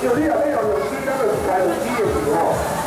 有你有那种有资格的舞台，有经的时候。